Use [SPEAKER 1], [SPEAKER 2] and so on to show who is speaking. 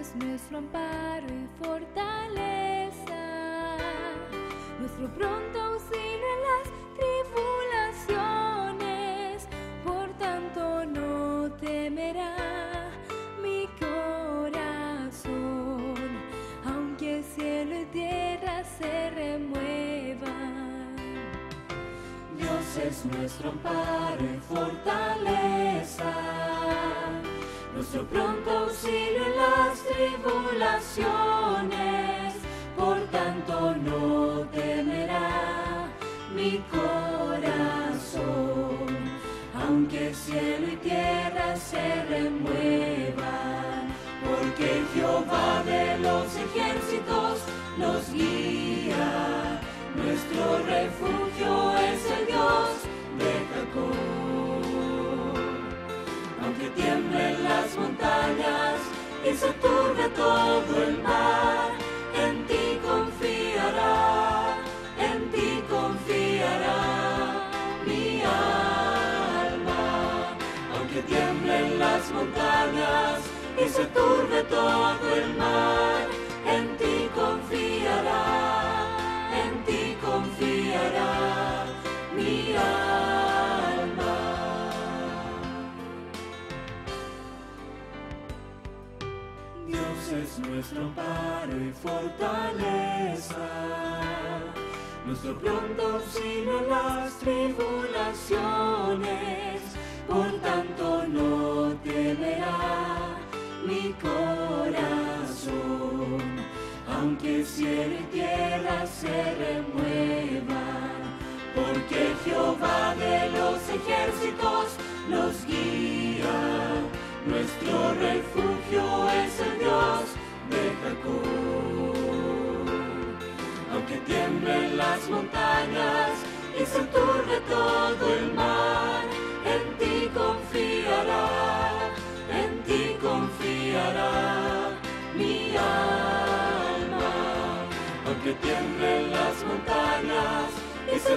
[SPEAKER 1] es nuestro amparo y fortaleza, nuestro pronto auxilio en las tribulaciones, por tanto no temerá mi corazón, aunque cielo y tierra se remuevan.
[SPEAKER 2] Dios es nuestro amparo y fortaleza, por tanto no temerá mi corazón, aunque cielo y tierra se remuevan, porque Jehová de los ejércitos nos guía. Nuestro refugio es el Dios de Jacob. Aunque tiemblen las montañas y se turbe todo montañas y se turbe todo el mar, en ti confiará, en ti confiará mi alma. Dios es nuestro amparo y fortaleza, nuestro pronto auxilio en las tribulaciones, aunque cielo y tierra se remuevan, porque Jehová de los ejércitos nos guía. Nuestro refugio es el Dios de Jacob. Aunque tiemblen las montañas y se turbe todo el mar, Aunque tiemblen las montañas y se